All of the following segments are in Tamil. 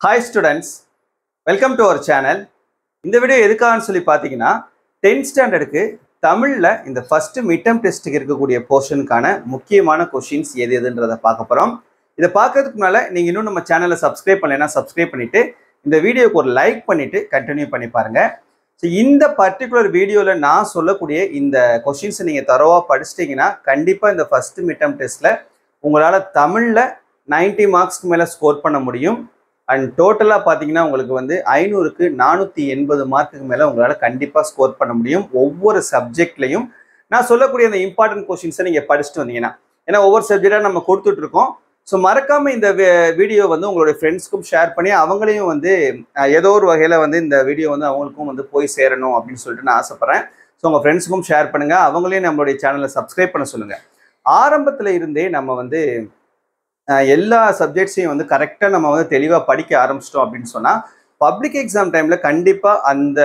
Hi students welcome to our channel இந்த வீடியோ எதுக்காகன்னு சொல்லி பார்த்தீங்கன்னா டென்த் ஸ்டாண்டர்டுக்கு தமிழில் இந்த ஃபஸ்ட்டு மிட்டம் டெஸ்ட்டுக்கு இருக்கக்கூடிய போர்ஷனுக்கான முக்கியமான கொஷின்ஸ் எது எதுன்றதை பார்க்க போகிறோம் இதை பார்க்கறதுக்கு முன்னால் நீங்கள் இன்னும் நம்ம சேனலை சப்ஸ்கிரைப் பண்ணலைன்னா சப்ஸ்கிரைப் பண்ணிவிட்டு இந்த வீடியோக்கு ஒரு லைக் பண்ணிவிட்டு கண்டினியூ பண்ணி பாருங்கள் ஸோ இந்த பர்டிகுலர் வீடியோவில் நான் சொல்லக்கூடிய இந்த கொஷின்ஸை நீங்கள் தரவாக படிச்சிட்டிங்கன்னா கண்டிப்பாக இந்த ஃபஸ்ட்டு மிட்டம் டெஸ்ட்டில் உங்களால் தமிழில் 90 மார்க்ஸ்க்கு மேலே ஸ்கோர் பண்ண முடியும். அண்ட் டோட்டலாக பார்த்தீங்கன்னா உங்களுக்கு வந்து ஐநூறுக்கு நானூற்றி எண்பது மார்க்குக்கு மேலே உங்களால் கண்டிப்பாக ஸ்கோர் பண்ண முடியும். ஒவ்வொரு சப்ஜெக்ட்லையும் நான் சொல்லக்கூடிய அந்த இம்பார்ட்டன்ட் கொஷின்ஸை நீங்கள் படிச்சுட்டு வந்தீங்கன்னா. ஏன்னா ஒவ்வொரு சப்ஜெக்டாக நம்ம கொடுத்துட்ருக்கோம் ஸோ மறக்காமல் இந்த வீடியோ வந்து உங்களுடைய ஃப்ரெண்ட்ஸ்க்கும் ஷேர் பண்ணி அவங்களையும் வந்து ஏதோ ஒரு வகையில் வந்து இந்த வீடியோ வந்து அவங்களுக்கும் வந்து போய் சேரணும் அப்படின்னு சொல்லிட்டு நான் ஆசைப்பட்றேன். ஸோ உங்கள் ஃப்ரெண்ட்ஸுக்கும் ஷேர் பண்ணுங்கள் அவங்களையும் நம்மளுடைய சேனலை சப்ஸ்கிரைப் பண்ண சொல்லுங்கள் ஆரம்பத்தில் இருந்தே நம்ம வந்து எல்லா சப்ஜெக்ட்ஸையும் வந்து கரெக்டாக நம்ம வந்து தெளிவாக படிக்க ஆரம்பிச்சிட்டோம் அப்படின்னு சொன்னால் பப்ளிக் எக்ஸாம் டைமில் கண்டிப்பாக அந்த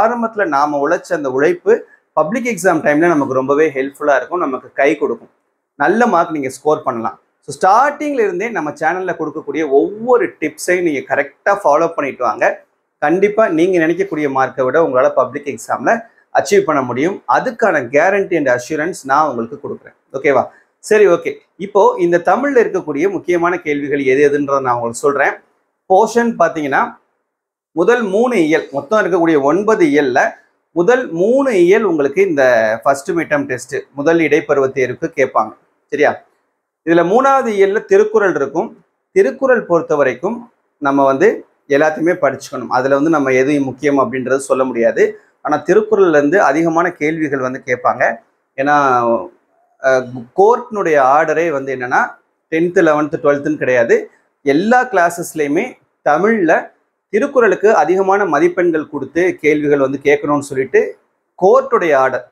ஆரம்பத்தில் நாம் உழைச்ச அந்த உழைப்பு பப்ளிக் எக்ஸாம் டைமில் நமக்கு ரொம்பவே ஹெல்ப்ஃபுல்லாக இருக்கும் நமக்கு கை கொடுக்கும். நல்ல மார்க் நீங்கள் ஸ்கோர் பண்ணலாம். ஸோ ஸ்டார்டிங்ல இருந்தே நம்ம சேனலில் கொடுக்கக்கூடிய ஒவ்வொரு டிப்ஸையும் நீங்கள் கரெக்டாக ஃபாலோ பண்ணிட்டு வாங்க. கண்டிப்பாக நீங்கள் நினைக்கக்கூடிய மார்க்கை விட உங்களால் பப்ளிக் எக்ஸாமில் அச்சீவ் பண்ண முடியும். அதுக்கான கேரண்டி அண்ட் அஷூரன்ஸ் நான் உங்களுக்கு கொடுக்குறேன். ஓகேவா சரி ஓகே இப்போ இந்த தமிழில் இருக்கக்கூடிய முக்கியமான கேள்விகள் எது எதுன்றதை நான் உங்களுக்கு சொல்கிறேன் போர்ஷன் பார்த்தீங்கன்னா முதல் மூணு இயல் மொத்தம் இருக்கக்கூடிய ஒன்பது இயல்ல முதல் மூணு இயல் உங்களுக்கு இந்த ஃபர்ஸ்ட் மிட்டம் டெஸ்ட் முதல் இடைப்பருவ தேர்வுக்கு கேட்பாங்க. சரியா? இதுல மூணாவது இயல்ல திருக்குறள் இருக்கும். திருக்குறள் பொறுத்த வரைக்கும் நம்ம வந்து எல்லாத்தையுமே படிச்சுக்கணும். அதுல வந்து நம்ம எது முக்கியம் அப்படின்றது சொல்ல முடியாது. ஆனால் திருக்குறள்ல இருந்து அதிகமான கேள்விகள் வந்து கேட்பாங்க. ஏன்னா கோர்ட்னுடைய ஆர்டரே வந்து என்னென்னா டென்த்து லெவன்த்து டுவெல்த்துன்னு கிடையாது. எல்லா கிளாஸஸ்லேயுமே தமிழில் திருக்குறளுக்கு அதிகமான மதிப்பெண்கள் கொடுத்து கேள்விகள் வந்து கேட்கணும்னு சொல்லிட்டு கோர்ட்டுடைய ஆர்டர்.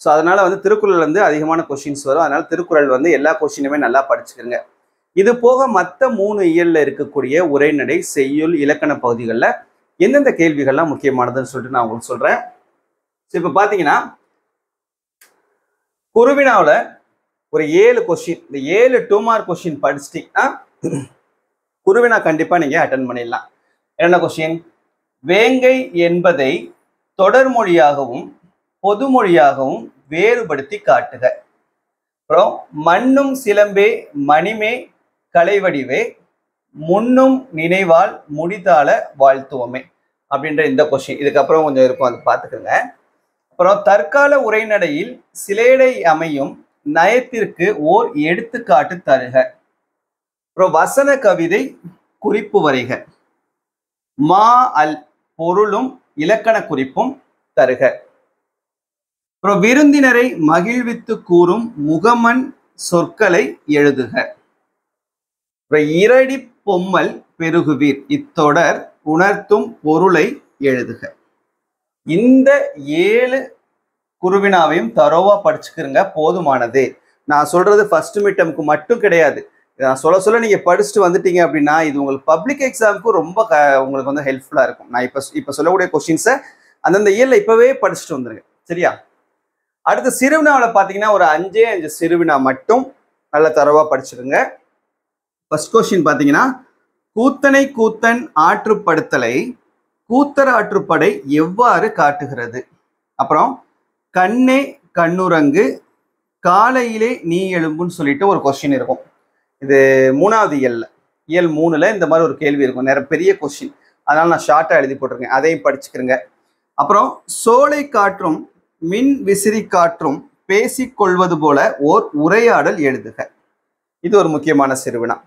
ஸோ அதனால் வந்து திருக்குறள் வந்து அதிகமான கொஷின்ஸ் வரும். அதனால் திருக்குறள் வந்து எல்லா கொஷினுமே நல்லா படிச்சுக்கிறங்க இது போக மற்ற மூணு இயலில் இருக்கக்கூடிய உரைநடை செய்யுள் இலக்கண பகுதிகளில் எந்தெந்த கேள்விகள்லாம் முக்கியமானதுன்னு சொல்லிட்டு நான் உங்களுக்கு சொல்கிறேன் ஸோ இப்போ பார்த்தீங்கன்னா குருவினாவில் ஒரு ஏழு கொஷின் இந்த ஏழு டூ மார்க் கொஷின் படிச்சிட்டிங்கன்னா குருவினா கண்டிப்பாக நீங்கள் அட்டன் பண்ணிடலாம். என்ன கொஷின் வேங்கை என்பதை தொடர்மொழியாகவும் பொதுமொழியாகவும் வேறுபடுத்தி காட்டுக. அப்புறம் மண்ணும் சிலம்பே மணிமே கலைவடிவே முன்னும் நினைவால் முடிதால வாழ்த்துவமே அப்படின்ற இந்த கொஸ்டின் இதுக்கப்புறம் கொஞ்சம் இருக்கும் அது பார்த்துக்கோங்க. அப்புறம் தற்கால உரைநடையில் சிலேடை அமையும் நயத்திற்கு ஓர் எடுத்துக்காட்டு தருக. அப்புறம் வசன கவிதை குறிப்பு வரைக. மா அல் பொருளும் இலக்கண குறிப்பும் தருக. அப்புறம் விருந்தினரை மகிழ்வித்து கூறும் முகமன் சொற்களை எழுதுக. அப்புறம் இரடி பொம்மல் பெருகுவீர். இத்தொடர் உணர்த்தும் பொருளை எழுதுக. இந்த ஏழு குருவினாவையும் தரோவா படிச்சுக்கிறங்க போதுமானது. நான் சொல்றது ஃபர்ஸ்ட் மிட்டமுக்கு மட்டும் கிடையாது. நான் சொல்ல சொல்ல நீங்க படிச்சுட்டு வந்துட்டீங்க அப்படின்னா இது உங்களுக்கு பப்ளிக் எக்ஸாமுக்கு ரொம்ப க உங்களுக்கு வந்து ஹெல்ப்ஃபுல்லா இருக்கும். நான் இப்போ இப்போ சொல்லக்கூடிய கொஸ்டின்ஸை அந்தந்த இயல்ல இப்பவே படிச்சுட்டு வந்துருங்க. சரியா? அடுத்து சிறுவினாவில் பார்த்தீங்கன்னா ஒரு அஞ்சே அஞ்சு சிறுவினா மட்டும் நல்ல தரவா படிச்சுருங்க ஃபர்ஸ்ட் கொஸ்டின் பார்த்தீங்கன்னா கூத்தனை கூத்தன் ஆற்றுப்படுத்தலை கூத்தராற்றுப்படை எவ்வாறு காட்டுகிறது? அப்புறம் கண்ணே கண்ணுரங்கு காலையிலே நீ எழும்புன்னு சொல்லிட்டு ஒரு கொஸ்டின் இருக்கும். இது மூணாவது இயல்ல. இயல் மூணுல இந்த மாதிரி ஒரு கேள்வி இருக்கும். நிறைய பெரிய கொஸ்டின் அதனால நான் ஷார்ட்டாக எழுதி போட்டிருக்கேன். அதையும் படிச்சுக்கிறேங்க அப்புறம் சோலை காற்றும் மின் விசிறி காற்றும் பேசிக்கொள்வது போல ஓர் உரையாடல் எழுதுக. இது ஒரு முக்கியமான சிறுவினா.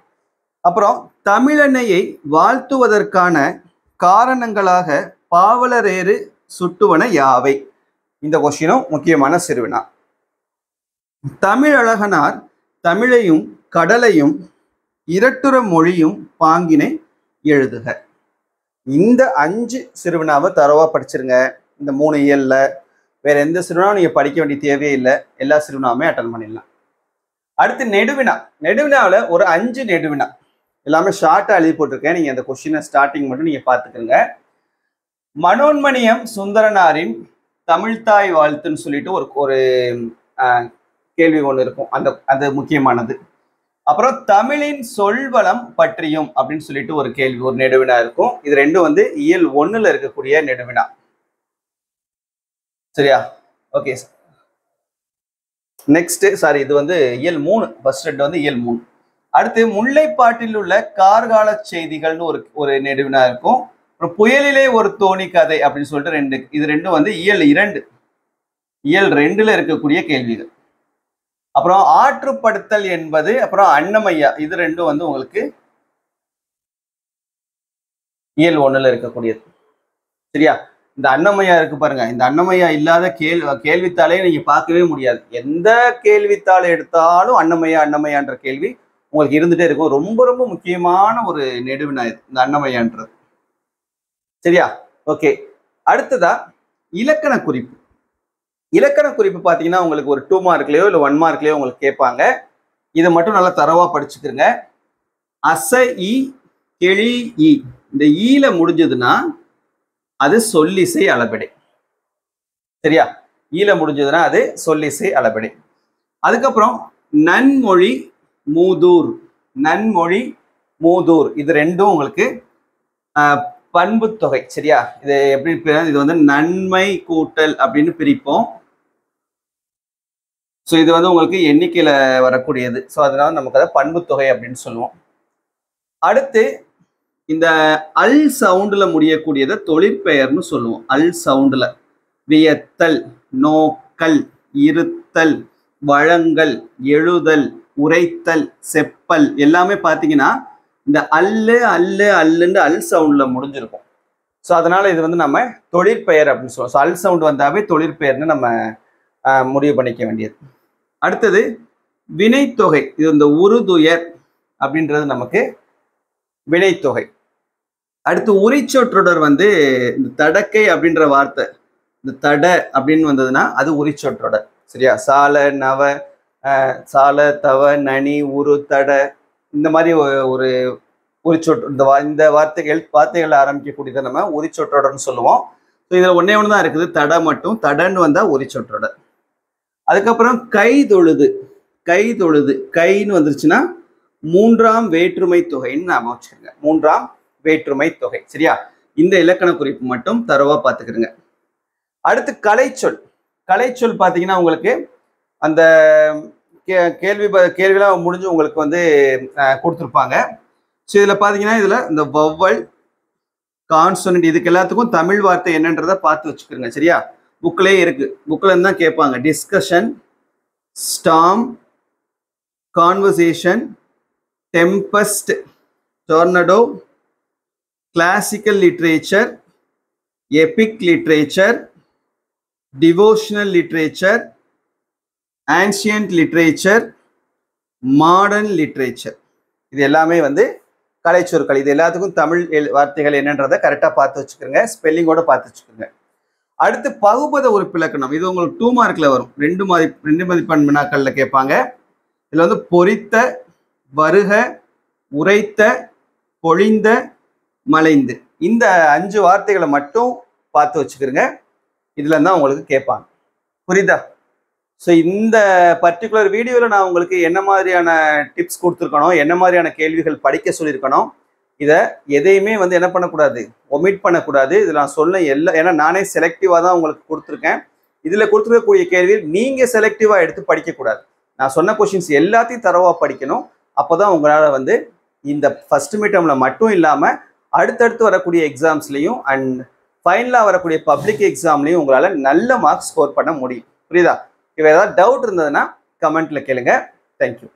அப்புறம் தமிழன்னையை வாழ்த்துவதற்கான காரணங்களாக பாவலரேறு சுட்டுவன யாவை? இந்த கொஸ்டினும் முக்கியமான சிறுவினா. தமிழழகனார் தமிழையும் கடலையும் இரட்டுற மொழியும் பாங்கினை எழுதுக. இந்த அஞ்சு சிறுவினாவை தரவா படிச்சிருங்க. இந்த மூணு இயல்ல வேற எந்த சிறுவினாவும் நீங்க படிக்க வேண்டிய தேவையே இல்லை. எல்லா சிறுவினாவுமே அட்டன் பண்ணிடலாம். அடுத்து நெடுவினா. நெடுவினாவில் ஒரு அஞ்சு நெடுவினா. எல்லாமே ஷார்ட்டாக எழுதி போட்டிருக்கேன். நீங்கள் அந்த கொஷினை ஸ்டார்டிங் மட்டும் நீங்கள் பார்த்துக்கோங்க. மனோன்மணியம் சுந்தரனாரின் தமிழ்தாய் வாழ்த்துன்னு சொல்லிட்டு ஒரு ஒரு கேள்வி ஒன்று இருக்கும். அந்த அது முக்கியமானது. அப்புறம் தமிழின் சொல்வளம் பற்றியும் அப்படின்னு சொல்லிட்டு ஒரு கேள்வி ஒரு நெடுவினா இருக்கும். இது ரெண்டும் வந்து இயல் ஒன்றில் இருக்கக்கூடிய நெடுவினா. சரியா? ஓகே நெக்ஸ்ட் சாரி இது வந்து இயல் மூணு. ஃபர்ஸ்ட் ரெண்டு வந்து இயல் மூணு. அடுத்து முல்லைப்பாட்டில் உள்ள கார்கால செய்திகள்னு ஒரு ஒரு நெடுவினா இருக்கும். அப்புறம் புயலிலே ஒரு தோணி கதை அப்படின்னு சொல்லிட்டு ரெண்டு இது ரெண்டும் வந்து இயல் இரண்டு. இயல் ரெண்டுல இருக்கக்கூடிய கேள்விகள். அப்புறம் ஆற்றுப்படுத்தல் என்பது அப்புறம் அன்னமையா இது ரெண்டும் வந்து உங்களுக்கு இயல் ஒண்ணுல இருக்கக்கூடியது. சரியா? இந்த அன்னமையா இருக்கு பாருங்க. இந்த அன்னமையா இல்லாத கேள் கேள்வித்தாளே நீங்க பார்க்கவே முடியாது. எந்த கேள்வித்தாளை எடுத்தாலும் அன்னமையா அன்னமையான்ற கேள்வி உங்களுக்கு இருந்துட்டே இருக்கும். ரொம்ப ரொம்ப முக்கியமான ஒரு நெடுவினா இந்த அன்னமையான்றது. சரியா? ஓகே. அடுத்ததா இலக்கண குறிப்பு. இலக்கண குறிப்பு பார்த்தீங்கன்னா உங்களுக்கு ஒரு டூ மார்க்லேயோ இல்லை ஒன் மார்க்லேயோ உங்களுக்கு கேட்பாங்க. இதை மட்டும் நல்லா தரவா படிச்சுக்கிறங்க அச இ கெளி இ. இந்த ஈல முடிஞ்சதுன்னா அது சொல்லிசை அளபடை. சரியா? ஈல முடிஞ்சதுன்னா அது சொல்லிசை அளபடை. அதுக்கப்புறம் நன்மொழி மூதூர். நன்மொழி மூதூர். இது ரெண்டும் உங்களுக்கு ஆஹ், தொகை சரியா? இது எப்படி இது வந்து நன்மை கூட்டல் அப்படின்னு பிரிப்போம். ஸோ இது வந்து உங்களுக்கு எண்ணிக்கையில வரக்கூடியது. ஸோ அதனால நமக்கு அதை பண்புத்தொகை அப்படின்னு சொல்லுவோம். அடுத்து இந்த அல் சவுண்டில் முடியக்கூடியதை தொழிற்பெயர்னு சொல்லுவோம். அல் சவுண்டில். வியத்தல் நோக்கல் இருத்தல் வழங்கல் எழுதல் உரைத்தல் செப்பல் எல்லாமே பார்த்தீங்கன்னா இந்த அல்லு அல்லு அல்லுன்னு அல் சவுண்ட்ல முடிஞ்சிருக்கும். ஸோ அதனால இது வந்து நம்ம தொழிற்பெயர் அப்படின்னு சொல்லுவோம் ஸோ அல் சவுண்ட் வந்தாவே தொழிற்பெயர்னு நம்ம முடிவு பண்ணிக்க வேண்டியது. அடுத்தது வினைத்தொகை. இது இந்த உருதுயர் அப்படின்றது நமக்கு வினைத்தொகை. அடுத்து உரிச்சொற்றொடர் வந்து இந்த தடக்கை அப்படின்ற வார்த்தை. இந்த தட அப்படின்னு வந்ததுன்னா அது உரிச்சொற்றொடர். சரியா? சால நவ சால தவ நனி உரு தட இந்த மாதிரி ஒரு உரிச்சொற்று இந்த வா- இந்த வார்த்தைகள் வார்த்தைகள் ஆரம்பிக்கக்கூடியதை நம்ம உரிச்சொற்றோடன்னு சொல்லுவோம். ஸோ இதில் ஒன்றே ஒன்று தான் இருக்குது. தட மட்டும். தடன்னு வந்தால் உரிச்சொற்றோட. அதுக்கப்புறம் கை தொழுது. கை தொழுது. கைன்னு வந்துருச்சுன்னா மூன்றாம் வேற்றுமை தொகைன்னு நாம வச்சுக்கோங்க. மூன்றாம் வேற்றுமை தொகை. சரியா? இந்த இலக்கண குறிப்பு மட்டும் தரவா பார்த்துக்கிறோங்க அடுத்து கலைச்சொல். கலைச்சொல் பார்த்தீங்கன்னா உங்களுக்கு அந்த கே- கேள்வி ப- கேள்விலாம் முடிஞ்சு உங்களுக்கு வந்து கொடுத்துருப்பாங்க. ஸோ இதில் பார்த்தீங்கன்னா இதில் இந்த வவ்வல் கான்சனன்ட் இதுக்கு எல்லாத்துக்கும் தமிழ் வார்த்தை என்னன்றதை பார்த்து வச்சுக்கிறோங்க சரியா? புக்கிலே இருக்கு. புக்கில் தான் கேட்பாங்க. Discussion storm conversation tempest tornado classical literature epic literature devotional literature ancient literature modern literature இது எல்லாமே வந்து கலைச்சொற்கள். இது எல்லாத்துக்கும் தமிழ் எழு- வார்த்தைகள் என்னன்றதை கரெக்டாக பார்த்து வச்சுக்கோங்க. ஸ்பெல்லிங்கோட பார்த்து வச்சுக்கோங்க. அடுத்து பகுபத உறுப்பிலக்கணம். இது உங்களுக்கு டூ மார்க்கில் வரும். ரெண்டு மதி ரெண்டு மதிப்பெண் வினாக்களில் கேட்பாங்க. இதில் வந்து பொறித்த வருக உரைத்த பொழிந்த மலைந்து. இந்த அஞ்சு வார்த்தைகளை மட்டும் பார்த்து வச்சுக்கிறங்க இதில் தான் உங்களுக்கு கேட்பாங்க. புரியுதா? ஸோ இந்த பர்டிகுலர் வீடியோவில் நான் உங்களுக்கு என்ன மாதிரியான டிப்ஸ் கொடுத்துருக்கணும் என்ன மாதிரியான கேள்விகள் படிக்க சொல்லியிருக்கணும் இதை எதையுமே வந்து என்ன பண்ணக்கூடாது ஒமிட் பண்ணக்கூடாது. இதில் நான் சொன்ன எல்லா ஏன்னா நானே செலக்டிவாக தான் உங்களுக்கு கொடுத்துருக்கேன். இதில் கொடுத்துருக்கக்கூடிய கேள்வி நீங்கள் செலக்டிவாக எடுத்து படிக்கக்கூடாது. நான் சொன்ன கொஷின்ஸ் எல்லாத்தையும் தரவாக படிக்கணும். அப்போ தான் உங்களால் வந்து இந்த ஃபஸ்ட் மீட்டமில் மட்டும் இல்லாமல் அடுத்தடுத்து வரக்கூடிய எக்ஸாம்ஸ்லேயும் அண்ட் ஃபைனலாக வரக்கூடிய பப்ளிக் எக்ஸாம்லேயும் உங்களால் நல்ல மார்க்ஸ் ஸ்கோர் பண்ண முடியும். புரியுதா? இப்போ ஏதாவது டவுட் இருந்ததுன்னா கமெண்ட்டில் கேளுங்க. தேங்க்யூ